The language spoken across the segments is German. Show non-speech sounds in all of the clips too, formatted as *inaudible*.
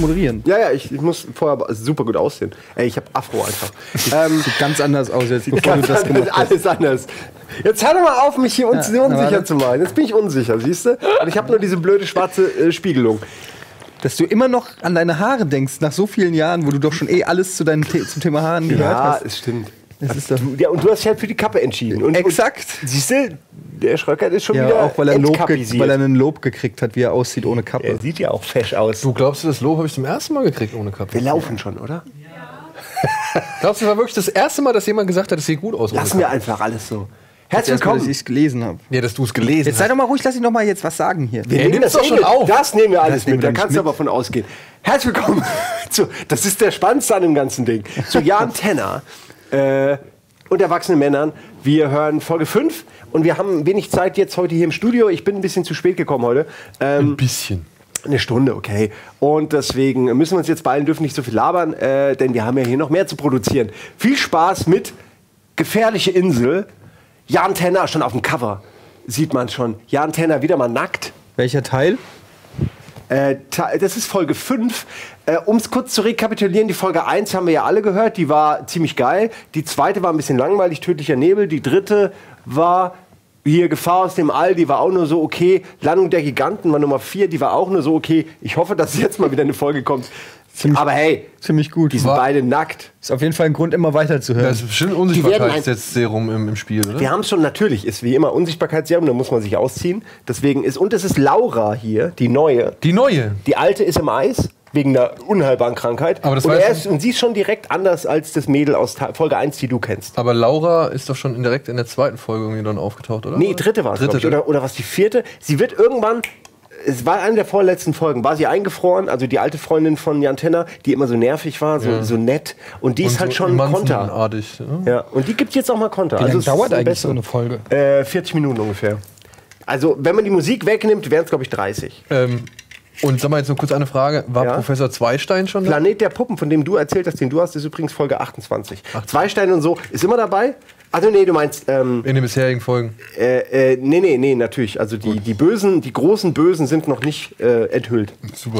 moderieren. Ja, ja, ich, ich muss vorher super gut aussehen. Ey, ich habe Afro einfach. *laughs* ähm, Sieht ganz anders aus jetzt, bevor du das gemacht hast. alles anders. Jetzt hör doch mal auf, mich hier Ja, unsicher zu machen. Jetzt bin ich unsicher, siehst du? Und ich habe nur diese blöde schwarze äh, Spiegelung. Dass du immer noch an deine Haare denkst, nach so vielen Jahren, wo du doch schon eh alles zu deinem The zum Thema Haaren gehört Ja, hast. es stimmt. Das ist doch Du, ja, und du hast dich halt für die Kappe entschieden. Und, Exakt. Und, siehst du, der Schröckert ist schon ja, wieder auch weil er, Lob weil er einen Lob gekriegt hat, wie er aussieht ohne Kappe. Er sieht ja auch fesch aus. Du glaubst du, das Lob habe ich zum ersten Mal gekriegt ohne Kappe? Wir laufen schon, oder? Glaubst du, das war wirklich das erste Mal, dass jemand gesagt hat, es sieht gut aus? Lassen wir Kappe? einfach alles so. Herzlich Erst mal, dass willkommen. ich es gelesen habe. Ja, dass du es gelesen Jetzt sei doch mal ruhig, lass ich noch mal jetzt was sagen hier. Wir Ja, nehmen das doch schon mit. auf. Das nehmen wir alles nehmen mit. wir Da kannst du aber von ausgehen. Herzlich willkommen *laughs* zu, das ist der Spannendste an dem ganzen Ding, zu Jan Tenner äh, und erwachsenen Männern. Wir hören Folge 5 und wir haben wenig Zeit jetzt heute hier im Studio. Ich bin ein bisschen zu spät gekommen heute. Ähm, Ein bisschen. eine Stunde, okay. Und deswegen müssen wir uns jetzt beeilen, dürfen nicht so viel labern, äh, denn wir haben ja hier noch mehr zu produzieren. Viel Spaß mit Gefährliche Insel. Jan Tenner schon auf dem Cover. Sieht man schon. Jan Tenner wieder mal nackt. Welcher Teil? Äh, das ist Folge 5. Äh, um es kurz zu rekapitulieren, die Folge 1 haben wir ja alle gehört, die war ziemlich geil. Die zweite war ein bisschen langweilig, tödlicher Nebel. Die dritte war hier Gefahr aus dem All, die war auch nur so okay. Landung der Giganten war Nummer 4, die war auch nur so okay. Ich hoffe, dass jetzt mal wieder eine Folge kommt. Ziemlich- Aber hey, Ziemlich gut. die sind War- beide nackt. Ist auf jeden Fall ein Grund, immer weiter zu hören. Das ist bestimmt Unsichtbarkeitsserum im, im Spiel, oder? Wir haben schon natürlich, ist wie immer Unsichtbarkeitsserum, da muss man sich ausziehen. Deswegen ist, und es ist Laura hier, die neue. Die neue. Die alte ist im Eis wegen einer unheilbaren Krankheit. Aber das und, war er ist, und sie ist schon direkt anders als das Mädel aus Ta- Folge 1, die du kennst. Aber Laura ist doch schon direkt in der zweiten Folge irgendwie dann aufgetaucht, oder? Nee, dritte war es, Dritte, glaub ich. Oder, oder was, die vierte? Sie wird irgendwann, es war eine der vorletzten Folgen, war sie eingefroren, also die alte Freundin von Jan Tenner, die immer so nervig war, so, so nett. Und die ist Und halt so schon Konter. Ne? Ja, und die gibt jetzt auch mal Konter. Wie lange es ist dauert eigentlich besten. so eine Folge? Äh, 40 Minuten ungefähr. Also, wenn man die Musik wegnimmt, wären es, glaube ich, 30. Ähm, und sag mal jetzt nur kurz eine Frage. War Ja? Professor Zweistein schon da? Planet der Puppen, von dem du erzählt hast, den du hast, ist übrigens Folge 28. Zweistein und so ist immer dabei. Also nee, du meinst, ähm, In den bisherigen Folgen. äh, äh, nee, nee, nee, natürlich. Also die, die Bösen, die großen Bösen sind noch nicht äh, enthüllt. Super.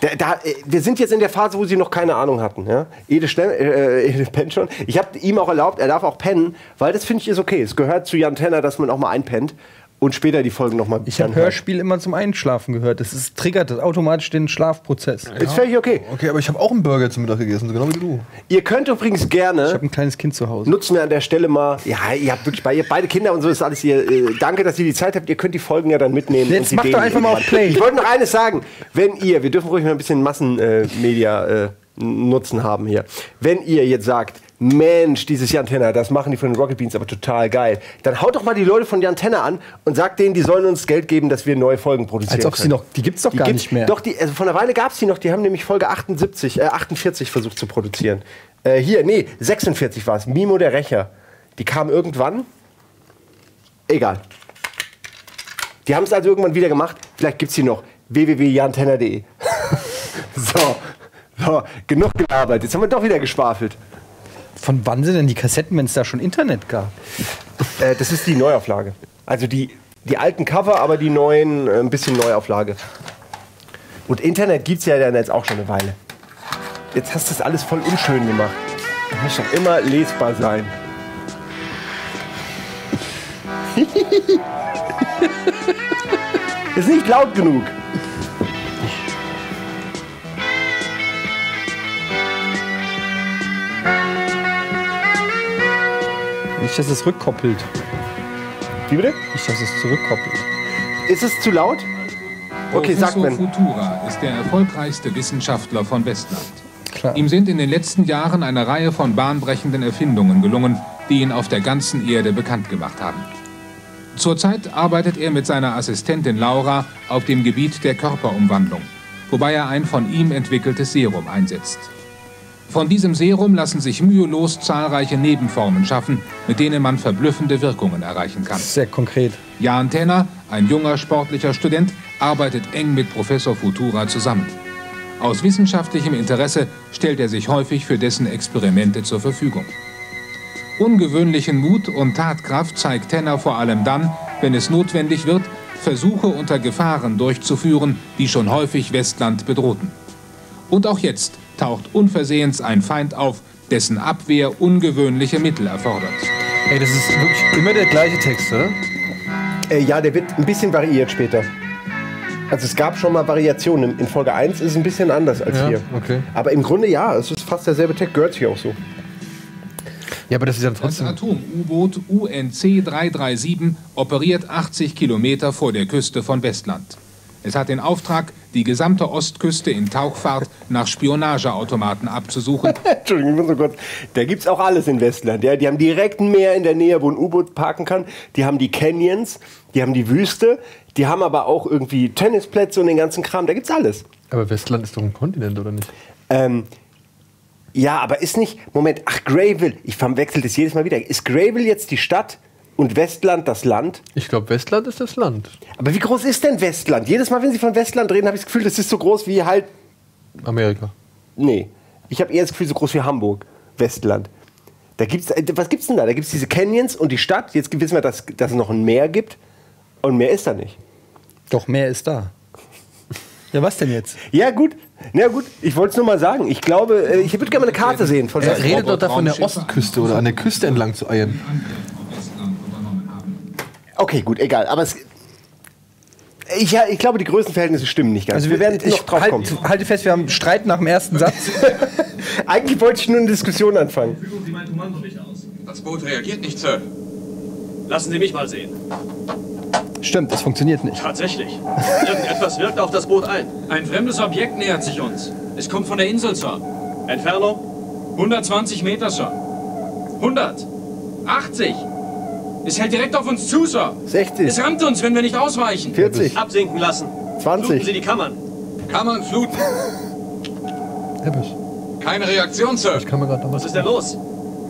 Da, da, äh, wir sind jetzt in der Phase, wo sie noch keine Ahnung hatten. Ja? Ede, Schnell, äh, Ede pennt schon. Ich habe ihm auch erlaubt, er darf auch pennen, weil das finde ich ist okay. Es gehört zu Jan Tenner, dass man auch mal einpennt und später die Folgen noch mal Ich habe. Hörspiel immer zum Einschlafen gehört. Das ist, triggert das automatisch den Schlafprozess. Ist völlig okay. Okay, aber ich habe auch einen Burger zum Mittag gegessen, so genau wie du. Ihr könnt übrigens gerne Ich habe ein kleines Kind zu Hause. nutzen wir an der Stelle mal. Ja, ihr habt wirklich bei, ihr beide Kinder und so ist alles hier. Äh, danke, dass ihr die Zeit habt. Ihr könnt die Folgen ja dann mitnehmen. Jetzt macht doch einfach mal auf Play. Ich wollte noch eines sagen. Wenn ihr, wir dürfen ruhig mal ein bisschen Massenmedia äh, Nutzen haben hier. Wenn ihr jetzt sagt, Mensch, dieses Jan Tenner, das machen die von den Rocket Beans aber total geil. Dann haut doch mal die Leute von Jan Tenner an und sagt denen, die sollen uns Geld geben, dass wir neue Folgen produzieren. Als ob sie können. noch, die gibt's doch gar gibt's- nicht mehr. Doch, die, also von einer Weile gab es die noch. Die haben nämlich Folge 78, äh, 48 versucht zu produzieren. Äh, hier, nee, 46 war es. Mimo der Rächer. Die kam irgendwann. Egal. Die haben es also irgendwann wieder gemacht. Vielleicht gibt es die noch. www.jantenner.de *laughs* so, so, genug gelabert. Jetzt haben wir doch wieder geschwafelt. Von wann sind denn die Kassetten, wenn es da schon Internet gab? Äh, das ist die Neuauflage. Also die, die alten Cover, aber die neuen, äh, ein bisschen Neuauflage. Und Internet gibt es ja dann jetzt auch schon eine Weile. Jetzt hast du das alles voll unschön gemacht. Das muss doch immer lesbar sein. *laughs* ist nicht laut genug. Nicht, dass es rückkoppelt. Wie bitte? Nicht, dass es zurückkoppelt. Ist es zu laut? Okay, sagt Professor man. Futura ist der erfolgreichste Wissenschaftler von Westland. Klar. Ihm sind in den letzten Jahren eine Reihe von bahnbrechenden Erfindungen gelungen, die ihn auf der ganzen Erde bekannt gemacht haben. Zurzeit arbeitet er mit seiner Assistentin Laura auf dem Gebiet der Körperumwandlung, wobei er ein von ihm entwickeltes Serum einsetzt. Von diesem Serum lassen sich mühelos zahlreiche Nebenformen schaffen, mit denen man verblüffende Wirkungen erreichen kann. Sehr konkret. Jan Tenner, ein junger sportlicher Student, arbeitet eng mit Professor Futura zusammen. Aus wissenschaftlichem Interesse stellt er sich häufig für dessen Experimente zur Verfügung. Ungewöhnlichen Mut und Tatkraft zeigt Tenner vor allem dann, wenn es notwendig wird, Versuche unter Gefahren durchzuführen, die schon häufig Westland bedrohten. Und auch jetzt taucht unversehens ein Feind auf, dessen Abwehr ungewöhnliche Mittel erfordert. Ey, das ist wirklich immer der gleiche Text, oder? Äh, ja, der wird ein bisschen variiert später. Also es gab schon mal Variationen. In Folge 1 ist es ein bisschen anders als Ja, hier. okay. Aber im Grunde ja, es ist fast derselbe Text. Gehört hier auch so. Ja, aber das ist Das trotzdem. Atom-U-Boot UNC-337 operiert 80 Kilometer vor der Küste von Westland. Es hat den Auftrag, die gesamte Ostküste in Tauchfahrt nach Spionageautomaten abzusuchen *laughs* Entschuldigung, ich muss so kurz. Da gibt es auch alles in Westland. Ja? Die haben direkt ein Meer in der Nähe, wo ein U-Boot parken kann. Die haben die Canyons, die haben die Wüste, die haben aber auch irgendwie Tennisplätze und den ganzen Kram. Da gibt's alles. Aber Westland ist doch ein Kontinent, oder nicht? Ähm, ja, aber ist nicht. Moment, ach, Greyville. Ich verwechsel das jedes Mal wieder. Ist Greyville jetzt die Stadt und Westland das Land? Ich glaube, Westland ist das Land. Aber wie groß ist denn Westland? Jedes Mal, wenn Sie von Westland reden, habe ich das Gefühl, das ist so groß wie halt. Amerika. Nee. Ich habe eher das Gefühl, so groß wie Hamburg. Westland. Da gibt's, äh, was gibt's denn da? Da gibt es diese Canyons und die Stadt. Jetzt wissen wir, dass, dass es noch ein Meer gibt. Und mehr ist da nicht. Doch, mehr ist da. Ja, was denn jetzt? Ja, gut. Na gut, ich wollte es nur mal sagen. Ich glaube, äh, ich würde gerne mal eine Karte sehen. Von Er redet doch davon, der Robotraumschiffe Ostküste oder an der Küste entlang zu eiern. Okay, gut, egal. Aber es, ich, ja, ich glaube, die Größenverhältnisse stimmen nicht ganz. Also wir werden ich noch drauf kommen. halt, halte fest, wir haben Streit nach dem ersten Satz. *laughs* Eigentlich wollte ich nur eine Diskussion anfangen. Führen Sie mein Kommando nicht aus. Das Boot reagiert nicht, Sir. Lassen Sie mich mal sehen. Stimmt, das funktioniert nicht. Tatsächlich. Irgendetwas wirkt auf das Boot ein. Ein fremdes Objekt nähert sich uns. Es kommt von der Insel, Sir. Entfernung? 120 Meter, Sir. 100. 80. Es hält direkt auf uns zu, Sir. 60, Es rammt uns, wenn wir nicht ausweichen. 40, Absinken lassen. Fluten 20. Sie die Kammern. Kammern fluten. Ebbes. Keine Reaktion, Sir. Ich kann mir gerade Was ist denn los?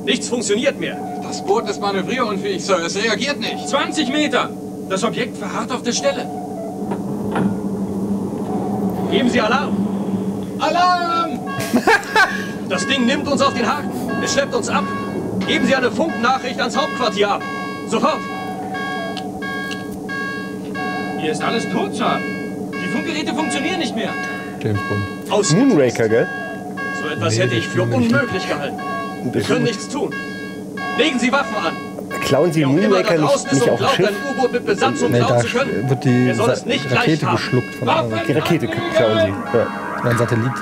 Nichts funktioniert mehr. Das Boot ist manövrierunfähig, Sir. Es reagiert nicht. 20 Meter. Das Objekt verharrt auf der Stelle. Geben Sie Alarm. Alarm! Das Ding nimmt uns auf den Haken. Es schleppt uns ab. Geben Sie eine Funknachricht ans Hauptquartier ab. Sofort. Hier ist alles tot, Sir. Die Funkgeräte funktionieren nicht mehr. James Bond. Aus. Moonraker, gell? So etwas hätte ich für unmöglich gehalten. Wir können nichts tun. Legen Sie Waffen an. Klauen Sie Moonraker nicht, ist nicht auf dem Schiff? ein U-Boot mit Besatzung Nee, da wird die Rakete geschluckt von Waffen einem Die Rakete klauen Sie. Ja. ein Satellit.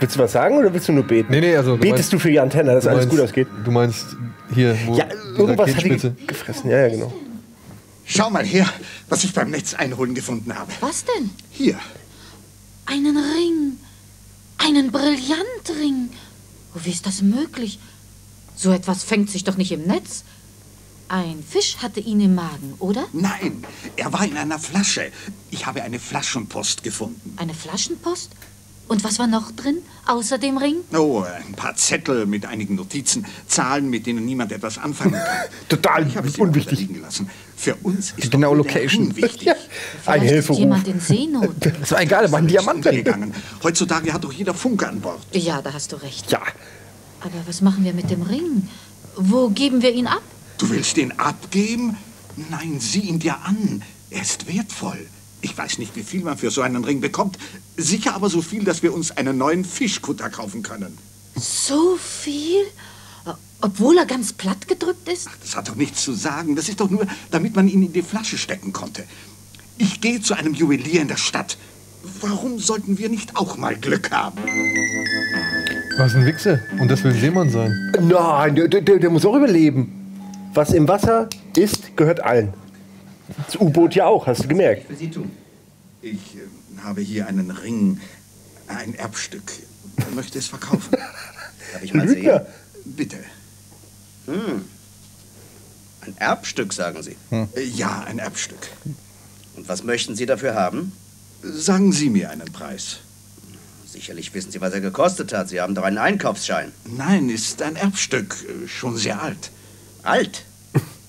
Willst du was sagen oder willst du nur beten? Nee, nee, also. du Betest meinst- du für die Antenne, dass du alles meinst- gut ausgeht? Du meinst hier, wo Ja, irgendwas hat die gefressen. Ja, ja, genau. Schau mal her, was ich beim Netz einholen gefunden habe. Was denn? Hier. Einen Ring. Einen Brillantring. Oh, wie ist das möglich? So etwas fängt sich doch nicht im Netz. Ein Fisch hatte ihn im Magen, oder? Nein, er war in einer Flasche. Ich habe eine Flaschenpost gefunden. Eine Flaschenpost? Und was war noch drin, außer dem Ring? Oh, ein paar Zettel mit einigen Notizen, Zahlen, mit denen niemand etwas anfangen *laughs* kann. Total Ich habe unwichtig. liegen lassen. Für uns ist Genau Location. Wichtig. *laughs* Ein Vielleicht ist Hilferuf. jemand in Seenot. *laughs* Das war egal, da war ein Diamant. Gegangen. Heutzutage hat doch jeder Funk an Bord. Ja, da hast du recht. Ja. Aber was machen wir mit dem Ring? Wo geben wir ihn ab? Du willst ihn abgeben? Nein, sieh ihn dir an. Er ist wertvoll. Ich weiß nicht, wie viel man für so einen Ring bekommt. Sicher aber so viel, dass wir uns einen neuen Fischkutter kaufen können. So viel? Obwohl er ganz platt gedrückt ist? Das hat doch nichts zu sagen. Das ist doch nur, damit man ihn in die Flasche stecken konnte. Ich gehe zu einem Juwelier in der Stadt. Warum sollten wir nicht auch mal Glück haben? Was ein Wichser. Und das will ein Seemann sein. Nein, der, der, der muss auch überleben. Was im Wasser ist, gehört allen. Das U-Boot ja auch, hast du gemerkt. für Sie tun? Ich äh, habe hier einen Ring, ein Erbstück. Ich möchte es verkaufen. *laughs* Darf ich mal Lügner. sehen? Bitte. Ein Erbstück, sagen Sie. Äh, Ja, ein Erbstück. Und was möchten Sie dafür haben? Sagen Sie mir einen Preis. Sicherlich wissen Sie, was er gekostet hat. Sie haben doch einen Einkaufsschein. Nein, ist ein Erbstück, äh, schon sehr alt. Alt.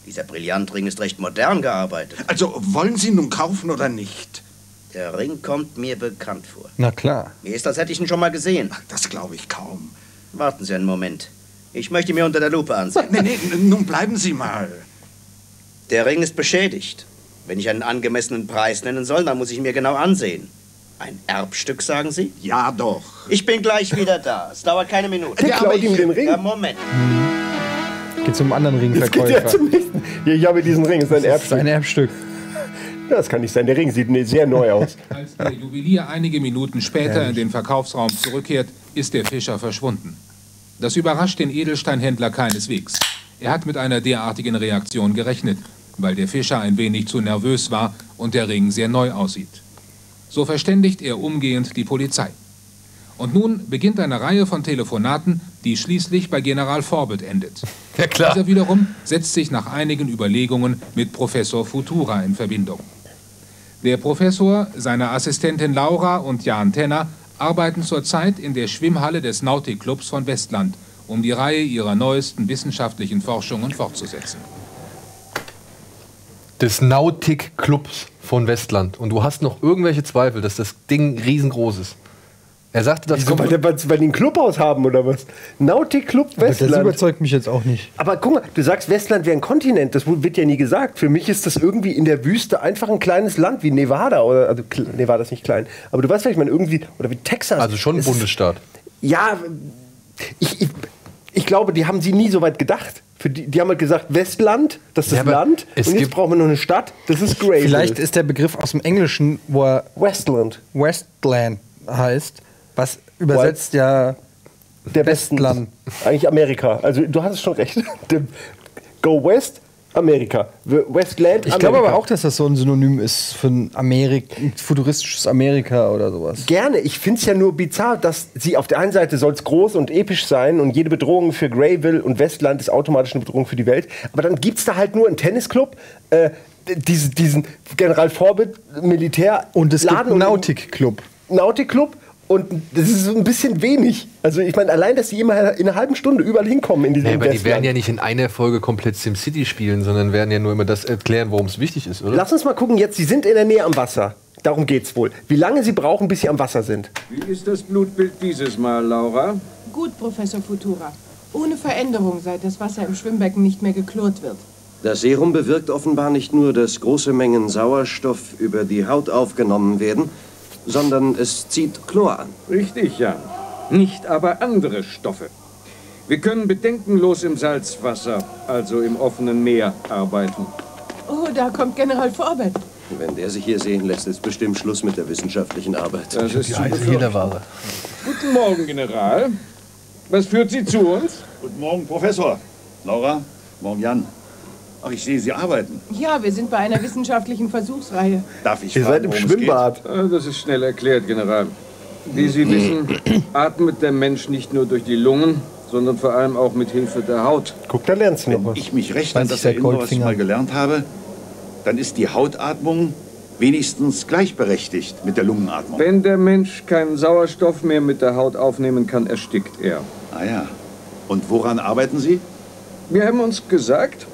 Dieser Brillantring ist recht modern gearbeitet. Also wollen Sie nun kaufen oder nicht? Der Ring kommt mir bekannt vor. Na klar. Mir ist, als hätte ich ihn schon mal gesehen. Ach, Das glaube ich kaum. Warten Sie einen Moment. Ich möchte ihn mir unter der Lupe ansehen. Nee, nee, nun bleiben Sie mal. Der Ring ist beschädigt. Wenn ich einen angemessenen Preis nennen soll, dann muss ich mir genau ansehen. Ein Erbstück, sagen Sie? Ja, doch. Ich bin gleich wieder da. Es dauert keine Minute. Der klaut ihm den Ring. Ja, Moment. Geht zum anderen Jetzt geht Ringverkäufer. zum nächsten. Hier, ich habe diesen Ring, das ist ein Das ist Erbstück. ein Erbstück. Ja, das kann nicht sein. Der Ring sieht ne- sehr neu aus. *laughs* Als der Juwelier einige Minuten später in den Verkaufsraum zurückkehrt, ist der Fischer verschwunden. Das überrascht den Edelsteinhändler keineswegs. Er hat mit einer derartigen Reaktion gerechnet, weil der Fischer ein wenig zu nervös war und der Ring sehr neu aussieht. So verständigt er umgehend die Polizei. Und nun beginnt eine Reihe von Telefonaten, die schließlich bei General Forbett endet. *laughs* Ja, klar. Dieser wiederum setzt sich nach einigen Überlegungen mit Professor Futura in Verbindung. Der Professor, seine Assistentin Laura und Jan Tenner arbeiten zurzeit in der Schwimmhalle des Nautikclubs von Westland, um die Reihe ihrer neuesten wissenschaftlichen Forschungen fortzusetzen. Des Nautik-Clubs von Westland. Und du hast noch irgendwelche Zweifel, dass das Ding riesengroß ist. Er sagte, das Wieso, kommt. weil, der, weil die ein Clubhaus haben oder was? Nautic Club Das Westland. überzeugt mich jetzt auch nicht. Aber guck mal, du sagst, Westland wäre ein Kontinent. Das wird ja nie gesagt. Für mich ist das irgendwie in der Wüste einfach ein kleines Land wie Nevada. Oder, also, Nevada ist nicht klein. Aber du weißt, was ich meine, irgendwie. Oder wie Texas. also schon ein ist- Bundesstaat. Ja, ich, ich, ich glaube, die haben sie nie so weit gedacht. Für die, die haben halt gesagt, Westland, das ist Ja, das Land. Und jetzt brauchen wir noch eine Stadt. Das ist Grey. Vielleicht ist der Begriff aus dem Englischen, wo er Westland. Westland heißt, was übersetzt ja Der Westland. Eigentlich Amerika. Also du hast schon recht. *laughs* Go West, Amerika. Westland, Ich glaube Amerika. aber auch, dass das so ein Synonym ist für ein, Amerik ein futuristisches Amerika oder sowas. Gerne. Ich finde es ja nur bizarr, dass sie auf der einen Seite soll es groß und episch sein und jede Bedrohung für Greyville und Westland ist automatisch eine Bedrohung für die Welt. Aber dann gibt es da halt nur einen Tennisclub, äh, diese, diesen General Forbit Militär Und es gibt Laden einen und- Nautikclub. Nautikclub und das ist so ein bisschen wenig. Also ich meine, allein, dass sie immer in einer halben Stunde überall hinkommen in diesem Ja, aber die werden ja nicht in einer Folge komplett SimCity spielen, sondern werden ja nur immer das erklären, worum es wichtig ist, oder? Lass uns mal gucken, jetzt, Sie sind in der Nähe am Wasser. Darum geht's wohl. Wie lange Sie brauchen, bis Sie am Wasser sind? Wie ist das Blutbild dieses Mal, Laura? Gut, Professor Futura. Ohne Veränderung, seit das Wasser im Schwimmbecken nicht mehr geklort wird. Das Serum bewirkt offenbar nicht nur, dass große Mengen Sauerstoff über die Haut aufgenommen werden, sondern es zieht Chlor an. Richtig, ja. Nicht aber andere Stoffe. Wir können bedenkenlos im Salzwasser, also im offenen Meer, arbeiten. Oh, da kommt General Forbett. Wenn der sich hier sehen lässt, ist bestimmt Schluss mit der wissenschaftlichen Arbeit. Das ist zu befürchten. Ware. Guten Morgen, General. Was führt Sie zu uns? Guten Morgen, Professor. Laura, morgen Jan. Ach, ich sehe, Sie arbeiten. Ja, wir sind bei einer wissenschaftlichen Versuchsreihe. Darf ich Ihr fragen, seid im Schwimmbad. Das ist schnell erklärt, General. Wie Sie wissen, atmet der Mensch nicht nur durch die Lungen, sondern vor allem auch mit Hilfe der Haut. Guck, da lernst du noch Wenn was. ich mich recht an das erinnere, was ich Goldfinger. mal gelernt habe, dann ist die Hautatmung wenigstens gleichberechtigt mit der Lungenatmung. Wenn der Mensch keinen Sauerstoff mehr mit der Haut aufnehmen kann, erstickt er. Ah ja. Und woran arbeiten Sie? Wir haben uns gesagt,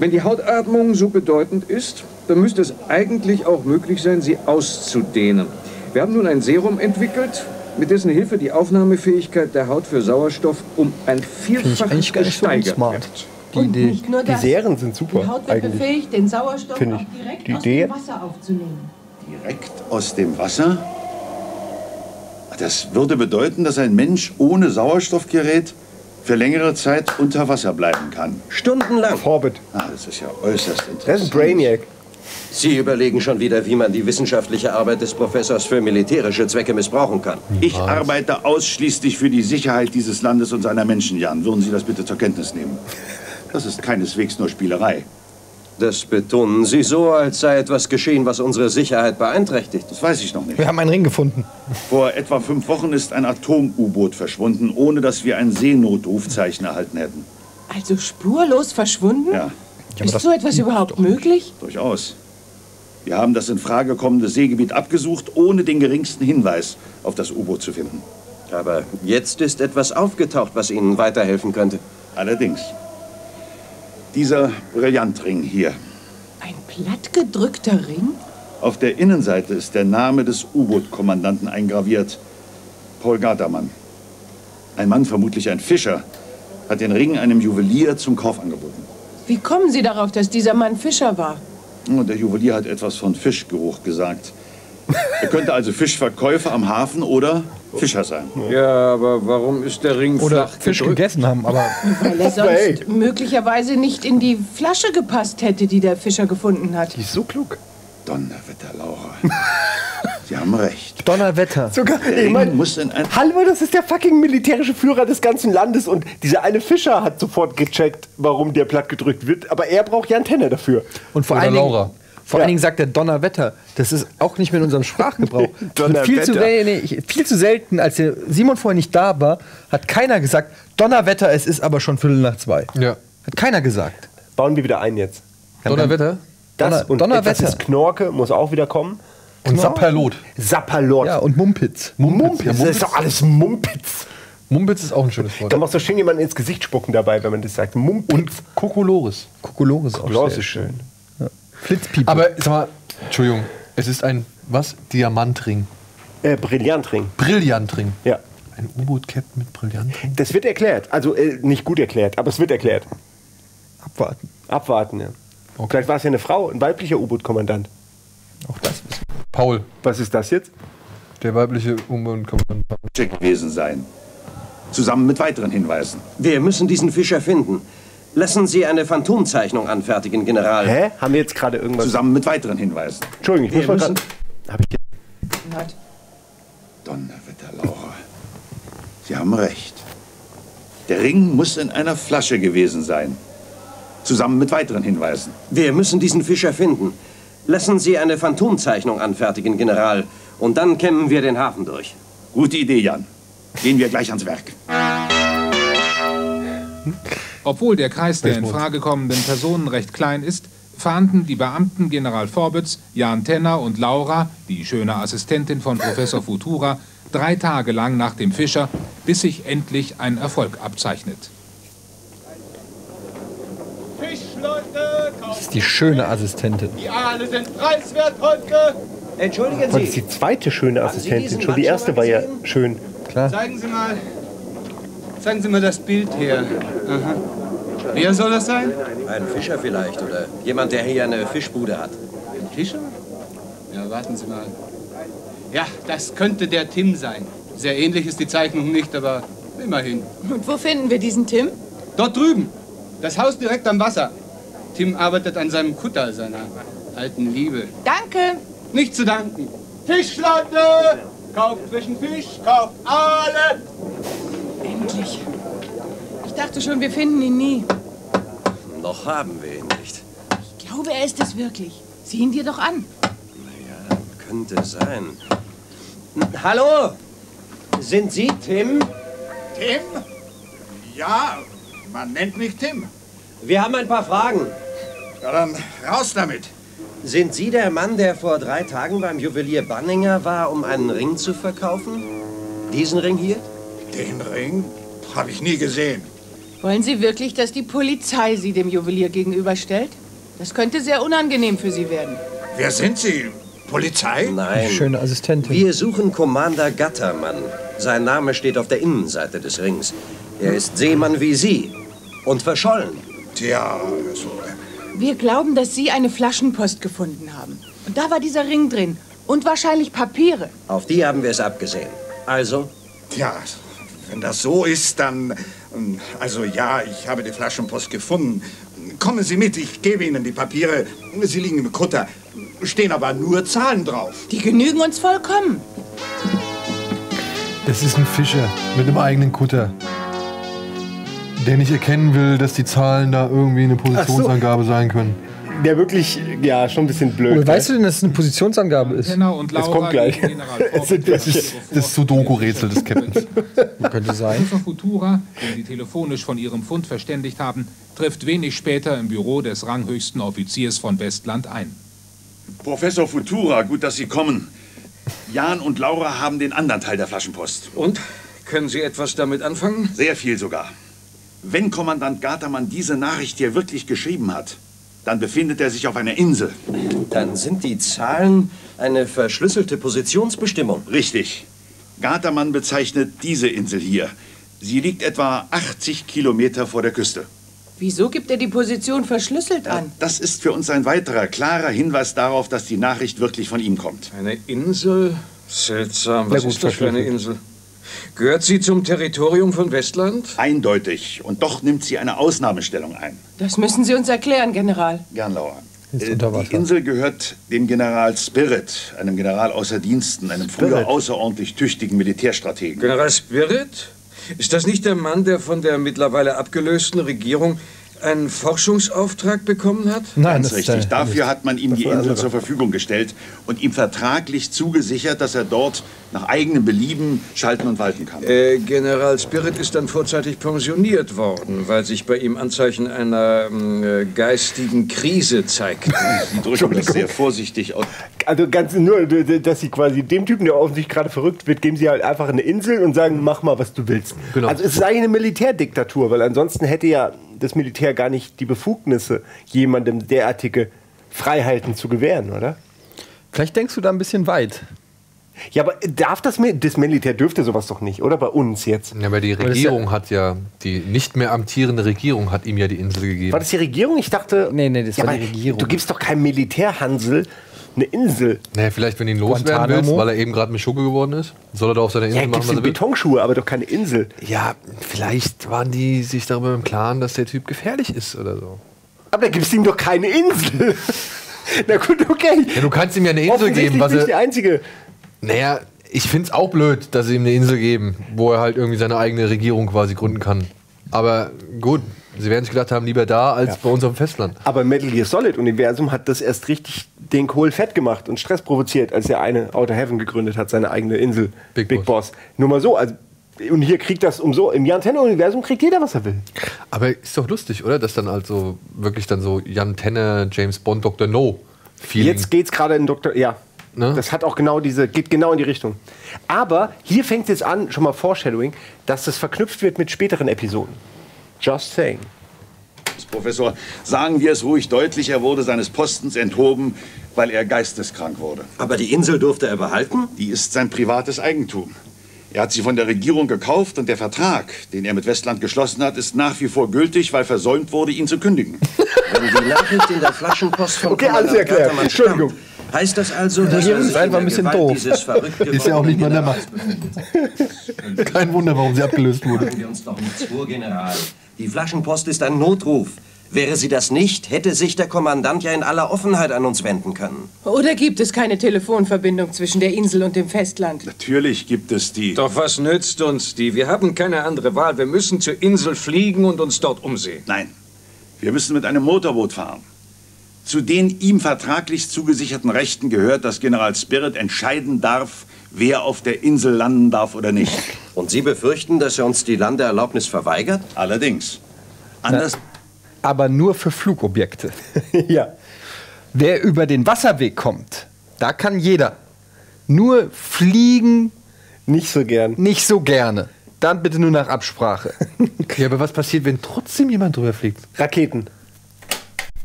wenn die Hautatmung so bedeutend ist, dann müsste es eigentlich auch möglich sein, sie auszudehnen. Wir haben nun ein Serum entwickelt, mit dessen Hilfe die Aufnahmefähigkeit der Haut für Sauerstoff um ein Vielfaches gesteigert wird. Die Und Idee. nicht nur Die das. Serien sind super, Die Haut wird eigentlich. befähigt, den Sauerstoff auch ich. direkt Die aus Idee- dem Wasser aufzunehmen. Direkt aus dem Wasser? Das würde bedeuten, dass ein Mensch ohne Sauerstoffgerät für längere Zeit unter Wasser bleiben kann. Stundenlang. Forbit. Ah, das ist ja äußerst interessant. Das ist ein Brainiac. Sie überlegen schon wieder, wie man die wissenschaftliche Arbeit des Professors für militärische Zwecke missbrauchen kann. Ich arbeite ausschließlich für die Sicherheit dieses Landes und seiner Menschen, Jan. Würden Sie das bitte zur Kenntnis nehmen? Das ist keineswegs nur Spielerei. Das betonen Sie so, als sei etwas geschehen, was unsere Sicherheit beeinträchtigt. Das weiß ich noch nicht. Wir haben einen Ring gefunden. Vor etwa fünf Wochen ist ein Atom-U-Boot verschwunden, ohne dass wir ein Seenotrufzeichen erhalten hätten. Also spurlos verschwunden? Ja, Ist so etwas überhaupt möglich? durchaus. Wir haben das in Frage kommende Seegebiet abgesucht, ohne den geringsten Hinweis auf das U-Boot zu finden. Aber jetzt ist etwas aufgetaucht, was Ihnen weiterhelfen könnte. Allerdings. Dieser Brillantring hier. Ein plattgedrückter Ring? Auf der Innenseite ist der Name des U-Boot-Kommandanten eingraviert. Paul Gartermann. Ein Mann, vermutlich ein Fischer, hat den Ring einem Juwelier zum Kauf angeboten. Wie kommen Sie darauf, dass dieser Mann Fischer war? Der Juwelier hat etwas von Fischgeruch gesagt. Er könnte also Fischverkäufer am Hafen oder Fischer sein. Ja, aber warum ist der Ring Oder flach Fisch gedrückt? gegessen haben, aber. Weil er sonst möglicherweise nicht in die Flasche gepasst hätte, die der Fischer gefunden hat. Die ist so klug. Donnerwetter, Laura. *laughs* Sie haben recht. Donnerwetter. Sogar, ich mein, muss in ein... Hallo, das ist der fucking militärische Führer des ganzen Landes und dieser eine Fischer hat sofort gecheckt, warum der platt gedrückt wird, aber er braucht ja Antenne dafür. Und vor Oder allen Dingen, Laura. Vor Ja. allen Dingen sagt er Donnerwetter. Das ist auch nicht mehr in unserem Sprachgebrauch. *laughs* Das wird viel, zu, Donnerwetter. nee, viel zu selten, als der Simon vorher nicht da war, hat keiner gesagt, Donnerwetter, es ist aber schon Viertel nach zwei. Ja. Hat keiner gesagt. Bauen wir wieder ein jetzt. Donnerwetter? Das Donner- und Donnerwetter. ist Knorke, muss auch wieder kommen. Und Sapperlot. Sapperlot. Ja, und Mumpitz. Mumpitz. Ja, Das ist doch alles Mumpitz. Mumpitz ist auch ein schönes Wort. Da muss doch schön jemand ins Gesicht spucken dabei, wenn man das sagt. Mumpitz. Und Kokolores. Kokolores sehr ist schön. Flitzpiepe. Aber sag mal, Entschuldigung, es ist ein, was? Diamantring. Äh, Brillantring. Brillantring. Ja. Ein U-Boot-Cap mit Brillantring? Das wird erklärt. Also äh, nicht gut erklärt, aber es wird erklärt. Abwarten. Abwarten, ja. Vielleicht war es ja eine Frau, ein weiblicher U-Boot-Kommandant. Auch das wissen Paul, Was ist das jetzt? der weibliche U-Boot-Kommandant. Gewesen sein. Zusammen mit weiteren Hinweisen. Wir müssen diesen Fischer finden. Lassen Sie eine Phantomzeichnung anfertigen, General. Hä? Haben wir jetzt gerade irgendwas? Zusammen mit weiteren Hinweisen. Entschuldigung, ich muss Wir mal müssen- gerade. Hab ich Hat. Donnerwetter, Laura. Sie haben recht. Der Ring muss in einer Flasche gewesen sein. Zusammen mit weiteren Hinweisen. Wir müssen diesen Fischer finden. Lassen Sie eine Phantomzeichnung anfertigen, General. Und dann kämmen wir den Hafen durch. Gute Idee, Jan. Gehen wir gleich ans Werk. *laughs* Obwohl der Kreis der in Frage kommenden Personen recht klein ist, fahnden die Beamten General Forbitz, Jan Tenner und Laura, die schöne Assistentin von Professor Futura, drei Tage lang nach dem Fischer, bis sich endlich ein Erfolg abzeichnet. Fischleute, Das ist die schöne Assistentin. die Aale sind preiswert heute. Entschuldigen Das ist die zweite schöne Sie Assistentin. Schon die erste war ja schön. Klar. Zeigen Sie mal. Zeigen Sie mal das Bild her. Aha. Wer soll das sein? Ein Fischer vielleicht oder jemand, der hier eine Fischbude hat. Ein Fischer? Ja, warten Sie mal. Ja, das könnte der Tim sein. Sehr ähnlich ist die Zeichnung nicht, aber immerhin. Und wo finden wir diesen Tim? Dort drüben. Das Haus direkt am Wasser. Tim arbeitet an seinem Kutter, seiner alten Liebe. Danke. Nicht zu danken. Fischleute! Kauft frischen Fisch, kauft alle! Endlich. Ich dachte schon, wir finden ihn nie. Noch haben wir ihn nicht. Ich glaube, er ist es wirklich. Sieh ihn dir doch an. Könnte sein. Hallo? Sind Sie Tim? Tim? Ja, man nennt mich Tim. Wir haben ein paar Fragen. Ja, dann raus damit. Sind Sie der Mann, der vor drei Tagen beim Juwelier Banninger war, um einen Ring zu verkaufen? Diesen Ring hier? Den Ring habe ich nie gesehen. Wollen Sie wirklich, dass die Polizei Sie dem Juwelier gegenüberstellt? Das könnte sehr unangenehm für Sie werden. Wer sind Sie? Polizei? Nein. Schöne Assistentin. Wir suchen Commander Gattermann. Sein Name steht auf der Innenseite des Rings. Er ist Seemann wie Sie und verschollen. Tja, so. Wir glauben, dass Sie eine Flaschenpost gefunden haben. Und da war dieser Ring drin. Und wahrscheinlich Papiere. Auf die haben wir es abgesehen. Also? Tja, wenn das so ist, dann. ähm, Also ja, ich habe die Flaschenpost gefunden. Kommen Sie mit, ich gebe Ihnen die Papiere. Sie liegen im Kutter. Stehen aber nur Zahlen drauf. Die genügen uns vollkommen. Das ist ein Fischer mit einem eigenen Kutter. Der nicht erkennen will, dass die Zahlen da irgendwie eine Positionsangabe sein können. Der wirklich, ja, schon ein bisschen blöd. Ne? weißt du denn, dass es eine Positionsangabe ist? Tenner und Das Laura kommt gleich. *laughs* Das ist das Sudoku-Rätsel des Captains. *laughs* Könnte sein. Professor Futura, den sie telefonisch von ihrem Fund verständigt haben, trifft wenig später im Büro des ranghöchsten Offiziers von Westland ein. Professor Futura, gut, dass Sie kommen. Jan und Laura haben den anderen Teil der Flaschenpost. Und? Können Sie etwas damit anfangen? Sehr viel sogar. Wenn Kommandant Gartermann diese Nachricht hier wirklich geschrieben hat, dann befindet er sich auf einer Insel. Dann sind die Zahlen eine verschlüsselte Positionsbestimmung. Richtig. Gartermann bezeichnet diese Insel hier. Sie liegt etwa 80 Kilometer vor der Küste. Wieso gibt er die Position verschlüsselt an? Das ist für uns ein weiterer klarer Hinweis darauf, dass die Nachricht wirklich von ihm kommt. Eine Insel? Seltsam. Was gut, ist das für eine. Insel? Gehört sie zum Territorium von Westland? Eindeutig. Und doch nimmt sie eine Ausnahmestellung ein. Das müssen Sie uns erklären, General. Gern, Laura. Äh, Die. Insel gehört dem General Spirit, einem General außer Diensten, einem früher Spirit? außerordentlich tüchtigen Militärstrategen. General Spirit? Ist das nicht der Mann, der von der mittlerweile abgelösten Regierung einen Forschungsauftrag bekommen hat? Ganz richtig. Dafür hat man ihm die Insel zur Verfügung gestellt und ihm vertraglich zugesichert, dass er dort nach eigenem Belieben schalten und walten kann. Äh, General Spirit ist dann vorzeitig pensioniert worden, weil sich bei ihm Anzeichen einer ähm, äh, geistigen Krise zeigten. *laughs* Sie drücken das sehr vorsichtig aus. Also ganz nur, dass sie quasi dem Typen, der offensichtlich gerade verrückt wird, geben sie halt einfach eine Insel und sagen, mach mal, was du willst. Genau. Also es ist eigentlich eine Militärdiktatur, weil ansonsten hätte ja das Militär gar nicht die Befugnisse, jemandem derartige Freiheiten zu gewähren, oder? Vielleicht denkst du da ein bisschen weit. Ja, aber darf das, das Militär dürfte sowas doch nicht, oder? Bei uns jetzt. Ja, aber die Regierung hat ja, die nicht mehr amtierende Regierung hat ihm ja die Insel gegeben. War das die Regierung? Ich dachte. Nee, nee, das ja, war die Regierung. Du gibst doch keinem Militärhansel eine Insel. Naja, vielleicht, wenn du ihn loswerden willst, weil er eben gerade mit Schurke geworden ist, soll er da auf seiner Insel Ja, machen, was er will. Betonschuhe, aber doch keine Insel. Ja, vielleicht waren die sich darüber im Klaren, dass der Typ gefährlich ist oder so. Aber da gibst ihm doch keine Insel. *laughs* Na gut, okay. Ja, du kannst ihm ja eine Insel geben, was nicht er. die einzige. Naja, ich find's auch blöd, dass sie ihm eine Insel geben, wo er halt irgendwie seine eigene Regierung quasi gründen kann. Aber gut, sie werden sich gedacht haben, lieber da als Ja. bei uns auf dem Festland. Aber im Metal Gear Solid Universum hat das erst richtig den Kohl fett gemacht und Stress provoziert, als der eine Outer Heaven gegründet hat, seine eigene Insel. Big, Boss. Nur mal so. Also, und hier kriegt das um so. Im Jan Tenner Universum kriegt jeder, was er will. Aber ist doch lustig, oder? Dass dann also wirklich dann so Jan Tenne, James Bond, Dr. No. Feeling. Jetzt geht's gerade in Dr. Ja. Ne? Das hat auch genau diese, geht genau in die Richtung. Aber hier fängt es an, schon mal Foreshadowing, dass das verknüpft wird mit späteren Episoden. Just saying. Professor, sagen wir es ruhig deutlich, er wurde seines Postens enthoben, weil er geisteskrank wurde. Aber die Insel durfte er behalten? Die ist sein privates Eigentum. Er hat sie von der Regierung gekauft und der Vertrag, den er mit Westland geschlossen hat, ist nach wie vor gültig, weil versäumt wurde, ihn zu kündigen. Wenn *laughs* die Nachricht in der Flaschenpost von Okay, alles erklärt. Entschuldigung. stammt, heißt das also, dass er in der ein bisschen Gewalt doof. dieses verrückt Ist ja auch nicht mal der Macht. *laughs* Kein Wunder, warum sie abgelöst wurde. Wir uns doch nichts vor, General. Die Flaschenpost ist ein Notruf. Wäre sie das nicht, hätte sich der Kommandant ja in aller Offenheit an uns wenden können. Oder gibt es keine Telefonverbindung zwischen der Insel und dem Festland? Natürlich gibt es die. Doch was nützt uns die? Wir haben keine andere Wahl. Wir müssen zur Insel fliegen und uns dort umsehen. Nein, wir müssen mit einem Motorboot fahren. Zu den ihm vertraglich zugesicherten Rechten gehört, dass General Spirit entscheiden darf, wer auf der Insel landen darf oder nicht. Und Sie befürchten, dass er uns die Landeerlaubnis verweigert? Allerdings. Anders. Aber nur für Flugobjekte. *laughs* ja. Wer über den Wasserweg kommt, da kann jeder. Nur fliegen. Nicht so gern. Nicht so gerne. Dann bitte nur nach Absprache. *laughs* Ja, aber was passiert, wenn trotzdem jemand drüber fliegt? Raketen.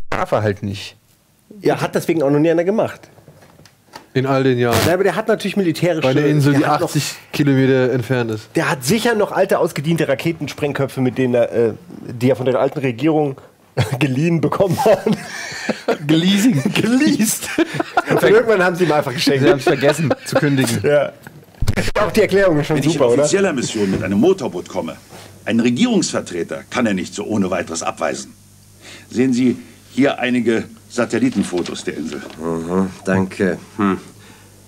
Darf er halt nicht. Ja, hat deswegen auch noch nie einer gemacht. In all den Jahren. Ja, aber der hat natürlich militärische... Bei der Insel, der die hat 80 Kilometer entfernt ist. Noch, der hat sicher noch alte, ausgediente Raketensprengköpfe, mit denen er, äh, die er von der alten Regierung *laughs* geliehen bekommen hat. *laughs* Geleasing. *laughs* Geleast. Und irgendwann haben sie ihm einfach geschenkt. Sie haben es vergessen zu kündigen. Ja. Auch die Erklärung ist schon Wenn ich super, in oder? offizieller Mission mit einem Motorboot komme, einen Regierungsvertreter kann er nicht so ohne weiteres abweisen. Sehen Sie hier einige Satellitenfotos der Insel. Mhm, danke. Hm.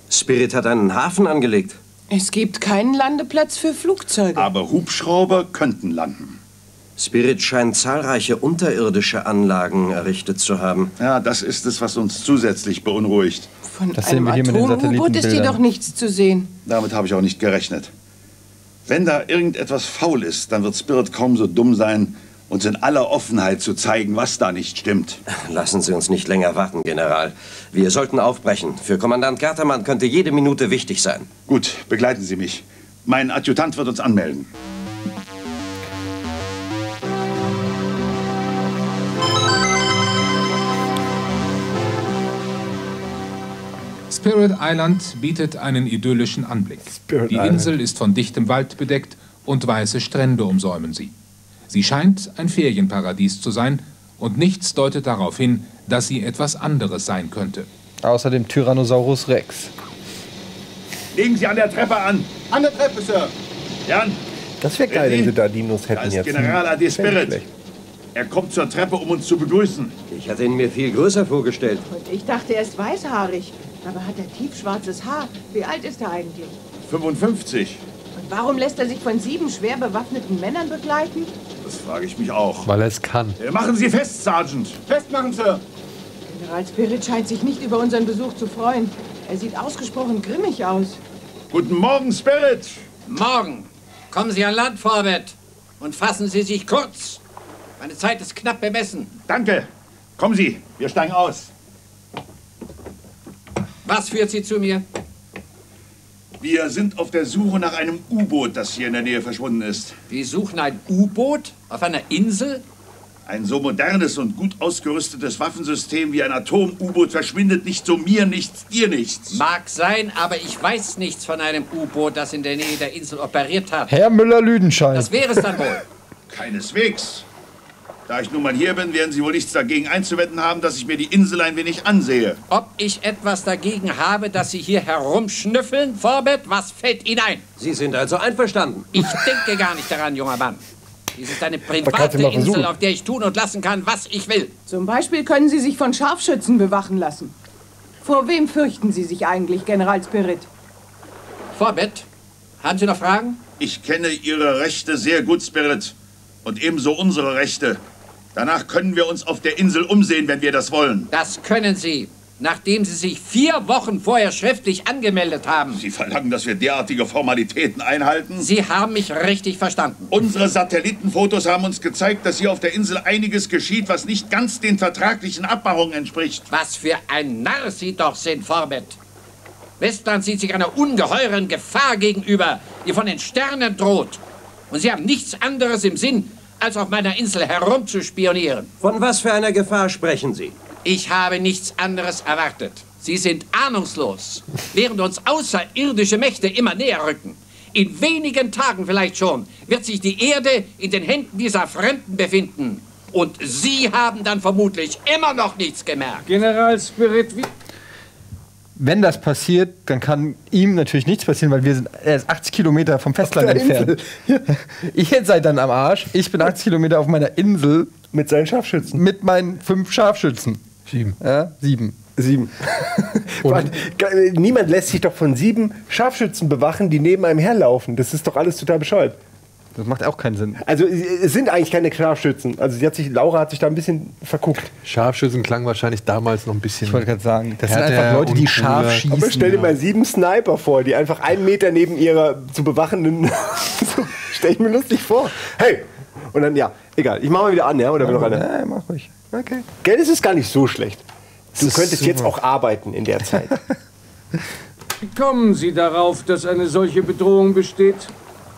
Spirit hat einen Hafen angelegt. Es gibt keinen Landeplatz für Flugzeuge. Aber Hubschrauber könnten landen. Spirit scheint zahlreiche unterirdische Anlagen errichtet zu haben. Ja, das ist es, was uns zusätzlich beunruhigt. Von Das sehen einem wir hier mit den Atom-U-Boot ist hier Satellitenbildern. doch nichts zu sehen. Damit habe ich auch nicht gerechnet. Wenn da irgendetwas faul ist, dann wird Spirit kaum so dumm sein, uns in aller Offenheit zu zeigen, was da nicht stimmt. Lassen Sie uns nicht länger warten, General. Wir sollten aufbrechen. Für Kommandant Gartermann könnte jede Minute wichtig sein. Gut, begleiten Sie mich. Mein Adjutant wird uns anmelden. Spirit Island bietet einen idyllischen Anblick. Spirit Die Island. Insel ist von dichtem Wald bedeckt und weiße Strände umsäumen sie. Sie scheint ein Ferienparadies zu sein und nichts deutet darauf hin, dass sie etwas anderes sein könnte. Außer dem Tyrannosaurus Rex. Legen Sie an der Treppe an. An der Treppe, Sir. Jan. Das wäre geil, wenn sie da Dinos Da hätten ist jetzt. General Hm. Adi Spirit. Er kommt zur Treppe, um uns zu begrüßen. Ich hatte ihn mir viel größer vorgestellt. Und ich dachte, er ist weißhaarig. Aber hat er tiefschwarzes Haar? Wie alt ist er eigentlich? 55. Und warum lässt er sich von sieben schwer bewaffneten Männern begleiten? Das frage ich mich auch. Weil er es kann. Äh, Machen Sie fest, Sergeant. Festmachen, Sir. General Spirit scheint sich nicht über unseren Besuch zu freuen. Er sieht ausgesprochen grimmig aus. Guten Morgen, Spirit. Morgen. Kommen Sie an Land, Vorwärts. Und fassen Sie sich kurz. Meine Zeit ist knapp bemessen. Danke. Kommen Sie, wir steigen aus. Was führt Sie zu mir? Wir sind auf der Suche nach einem U-Boot, das hier in der Nähe verschwunden ist. Wir suchen ein U-Boot auf einer Insel? Ein so modernes und gut ausgerüstetes Waffensystem wie ein Atom-U-Boot verschwindet nicht so mir nichts, dir nichts. Mag sein, aber ich weiß nichts von einem U-Boot, das in der Nähe der Insel operiert hat. Herr Müller-Lüdenscheid. Das wäre es dann wohl. *laughs* Keineswegs. Da ich nun mal hier bin, werden Sie wohl nichts dagegen einzuwenden haben, dass ich mir die Insel ein wenig ansehe. Ob ich etwas dagegen habe, dass Sie hier herumschnüffeln, Forbett? Was fällt Ihnen ein? Sie sind also einverstanden. Ich denke gar nicht daran, junger Mann. Dies ist eine private Insel, auf der ich tun und lassen kann, was ich will. Zum Beispiel können Sie sich von Scharfschützen bewachen lassen. Vor wem fürchten Sie sich eigentlich, General Spirit? Forbett, haben Sie noch Fragen? Ich kenne Ihre Rechte sehr gut, Spirit. Und ebenso unsere Rechte. Danach können wir uns auf der Insel umsehen, wenn wir das wollen. Das können Sie, nachdem Sie sich vier Wochen vorher schriftlich angemeldet haben. Sie verlangen, dass wir derartige Formalitäten einhalten? Sie haben mich richtig verstanden. Unsere Satellitenfotos haben uns gezeigt, dass hier auf der Insel einiges geschieht, was nicht ganz den vertraglichen Abmachungen entspricht. Was für ein Narr Sie doch sind, Forbett. Westland sieht sich einer ungeheuren Gefahr gegenüber, die von den Sternen droht. Und Sie haben nichts anderes im Sinn, als auf meiner Insel herumzuspionieren. Von was für einer Gefahr sprechen Sie? Ich habe nichts anderes erwartet. Sie sind ahnungslos, während uns außerirdische Mächte immer näher rücken. In wenigen Tagen vielleicht schon wird sich die Erde in den Händen dieser Fremden befinden. Und Sie haben dann vermutlich immer noch nichts gemerkt. General Spirit, wie... Wenn das passiert, dann kann ihm natürlich nichts passieren, weil wir sind er ist 80 Kilometer vom Festland entfernt. *laughs* Ihr seid dann am Arsch. Ich bin 80 Kilometer auf meiner Insel Mit seinen Scharfschützen. mit meinen fünf Scharfschützen. Sieben. Ja, sieben. Sieben. *laughs* Niemand lässt sich doch von sieben Scharfschützen bewachen, die neben einem herlaufen. Das ist doch alles total bescheuert. Das macht auch keinen Sinn. Also es sind eigentlich keine Scharfschützen. Also sie hat sich, Laura hat sich da ein bisschen verguckt. Scharfschützen klang wahrscheinlich damals noch ein bisschen. Ich wollte gerade sagen, das sind einfach Leute, die scharf schießen. Aber stell dir mal sieben Sniper vor, die einfach einen Meter neben ihrer zu bewachenden. *laughs* so, stell ich mir lustig vor. Hey! Und dann, ja, egal. Ich mach mal wieder an, ja? Oder will noch einer? Ja, mach ruhig. Okay. Geld ist es gar nicht so schlecht. Du könntest jetzt auch arbeiten in der Zeit. *laughs* Wie kommen Sie darauf, dass eine solche Bedrohung besteht?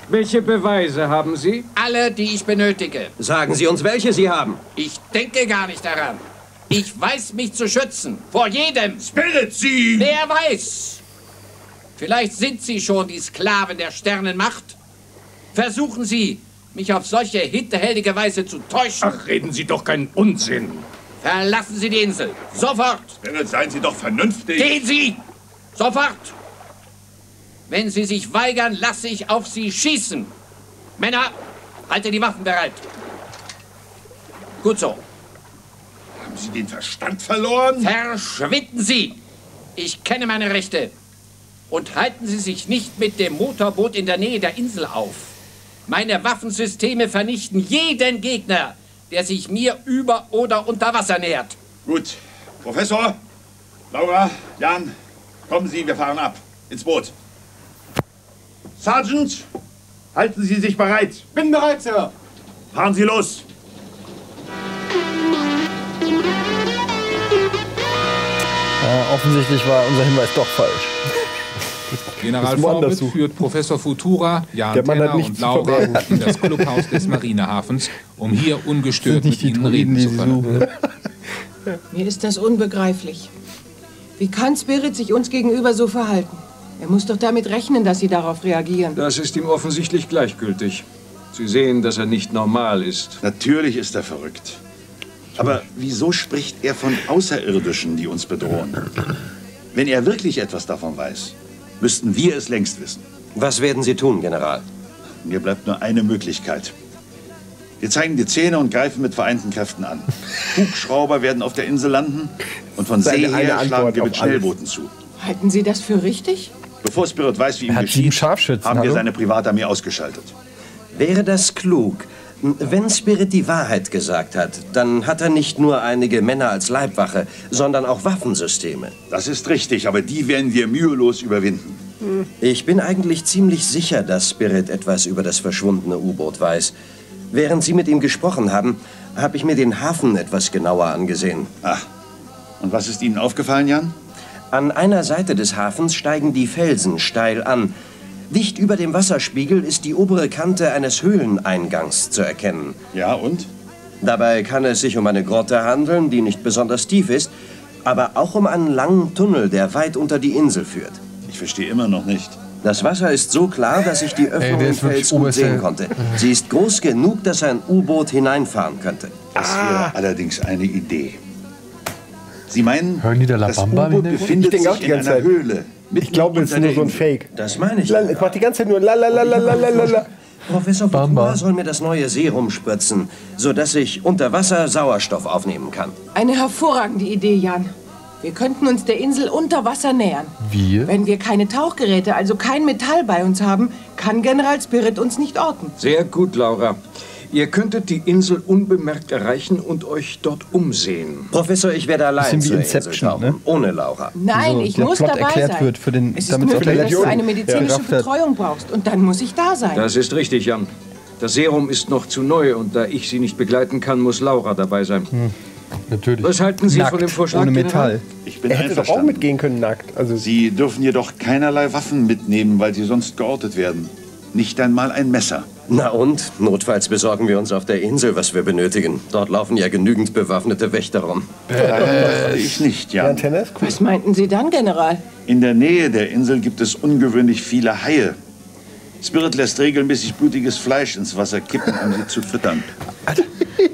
Welche Beweise haben Sie? Alle, die ich benötige. Sagen Sie uns, welche Sie haben. Ich denke gar nicht daran. Ich weiß mich zu schützen. Vor jedem. Spirit, Sie! Wer weiß? Vielleicht sind Sie schon die Sklaven der Sternenmacht. Versuchen Sie, mich auf solche hinterhältige Weise zu täuschen. Ach, reden Sie doch keinen Unsinn. Verlassen Sie die Insel. Sofort. Spirit, seien Sie doch vernünftig. Gehen Sie! Sofort! Wenn Sie sich weigern, lasse ich auf Sie schießen. Männer, haltet die Waffen bereit. Gut so. Haben Sie den Verstand verloren? Verschwinden Sie! Ich kenne meine Rechte. Und halten Sie sich nicht mit dem Motorboot in der Nähe der Insel auf. Meine Waffensysteme vernichten jeden Gegner, der sich mir über oder unter Wasser nähert. Gut. Professor, Laura, Jan, kommen Sie, wir fahren ab. Ins Boot. Sergeant, halten Sie sich bereit. Bin bereit, Sir. Fahren Sie los. Ja, offensichtlich war unser Hinweis doch falsch. General suchen. führt Professor Futura, Jan Der Mann hat Tenner und Laura in das Clubhaus des Marinehafens, um hier ungestört mit ihnen reden zu können. Mir ist das unbegreiflich. Wie kann Spirit sich uns gegenüber so verhalten? Er muss doch damit rechnen, dass sie darauf reagieren. Das ist ihm offensichtlich gleichgültig. Sie sehen, dass er nicht normal ist. Natürlich ist er verrückt. Aber wieso spricht er von Außerirdischen, die uns bedrohen? Wenn er wirklich etwas davon weiß, müssten wir es längst wissen. Was werden Sie tun, General? Mir bleibt nur eine Möglichkeit. Wir zeigen die Zähne und greifen mit vereinten Kräften an. *laughs* Hubschrauber werden auf der Insel landen und von Seine See her schlagen wir mit Schnellbooten zu. Halten Sie das für richtig? Bevor Spirit weiß, wie ihm geschieht, Scharfschützen, haben wir seine Privatarmee ausgeschaltet. Wäre das klug? Wenn Spirit die Wahrheit gesagt hat, dann hat er nicht nur einige Männer als Leibwache, sondern auch Waffensysteme. Das ist richtig, aber die werden wir mühelos überwinden. Ich bin eigentlich ziemlich sicher, dass Spirit etwas über das verschwundene U-Boot weiß. Während Sie mit ihm gesprochen haben, habe ich mir den Hafen etwas genauer angesehen. Ach, und was ist Ihnen aufgefallen, Jan? An einer Seite des Hafens steigen die Felsen steil an. Dicht über dem Wasserspiegel ist die obere Kante eines Höhleneingangs zu erkennen. Ja, und? Dabei kann es sich um eine Grotte handeln, die nicht besonders tief ist, aber auch um einen langen Tunnel, der weit unter die Insel führt. Ich verstehe immer noch nicht. Das Wasser ist so klar, dass ich die Öffnung im Fels gut sehen konnte. Sie ist groß genug, dass ein U-Boot hineinfahren könnte. Das wäre allerdings eine Idee. Sie meinen, Hören die da La das Bamba U-Boot befindet sich in einer Zeit. Höhle. Ich glaube, es ist nur so ein Fake. Das meine ich. Ich mache die ganze Zeit nur la la la la la la la. *laughs* Professor Bamba soll mir das neue Serum spritzen, sodass ich unter Wasser Sauerstoff aufnehmen kann. Eine hervorragende Idee, Jan. Wir könnten uns der Insel unter Wasser nähern. Wir? Wenn wir keine Tauchgeräte, also kein Metall bei uns haben, kann General Spirit uns nicht orten. Sehr gut, Laura. Ihr könntet die Insel unbemerkt erreichen und euch dort umsehen. Professor, ich werde allein Bisschen wie zur Insel Inception, tauchen, ne? ohne Laura. Nein, So, ich der muss Plot dabei erklärt sein. wird für den- es ist damit möglich, dass du eine medizinische hat. Betreuung brauchst. Und dann muss ich da sein. Das ist richtig, Jan. Das Serum ist noch zu neu und da ich sie nicht begleiten kann, muss Laura dabei sein. Natürlich. Was halten Sie Nackt, von dem Vorschlag? ohne? Metall. Ich bin Er hätte doch auch mitgehen können, nackt. Also, Sie dürfen jedoch keinerlei Waffen mitnehmen, weil sie sonst geortet werden. Nicht einmal ein Messer. Na und? Notfalls besorgen wir uns auf der Insel, was wir benötigen. Dort laufen ja genügend bewaffnete Wächter rum. Äh, ich nicht, cool. Was meinten Sie dann, General? In der Nähe der Insel gibt es ungewöhnlich viele Haie. Spirit lässt regelmäßig blutiges Fleisch ins Wasser kippen, um sie zu füttern.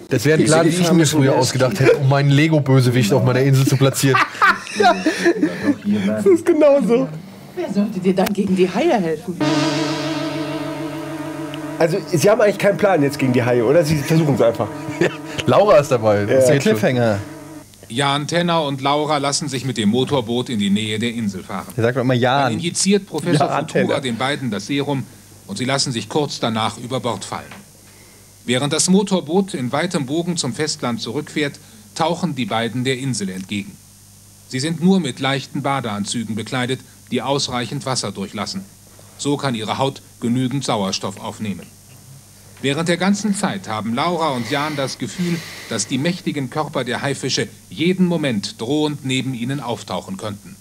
Das wäre ein Plan, den ich mir früher ausgedacht hätte, um meinen Lego-Bösewicht auf meiner Insel zu platzieren. *laughs* Das ist genauso. Wer sollte dir dann gegen die Haie helfen? Also, Sie haben eigentlich keinen Plan jetzt gegen die Haie, oder? Sie versuchen es einfach. *laughs* Laura ist dabei. Das Der geht schon. Cliffhanger. Jan Tenner und Laura lassen sich mit dem Motorboot in die Nähe der Insel fahren. Der sagt immer Dann Jan. injiziert Professor Ja, Futura Tenner. den beiden das Serum und sie lassen sich kurz danach über Bord fallen. Während das Motorboot in weitem Bogen zum Festland zurückfährt, tauchen die beiden der Insel entgegen. Sie sind nur mit leichten Badeanzügen bekleidet, die ausreichend Wasser durchlassen. So kann ihre Haut genügend Sauerstoff aufnehmen. Während der ganzen Zeit haben Laura und Jan das Gefühl, dass die mächtigen Körper der Haifische jeden Moment drohend neben ihnen auftauchen könnten.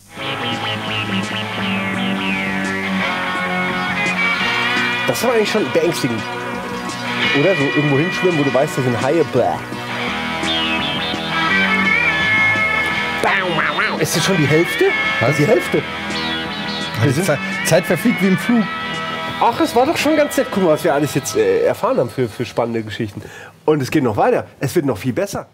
Das war eigentlich schon beängstigend. Oder so irgendwo hinschwimmen, wo du weißt, da sind Haie. Bäh. Ist das schon die Hälfte? Das ist die Hälfte. Zeit, Zeit verfliegt wie im Flug. Ach, es war doch schon ganz nett. Guck mal, was wir alles jetzt äh, erfahren haben für, für spannende Geschichten. Und es geht noch weiter. Es wird noch viel besser.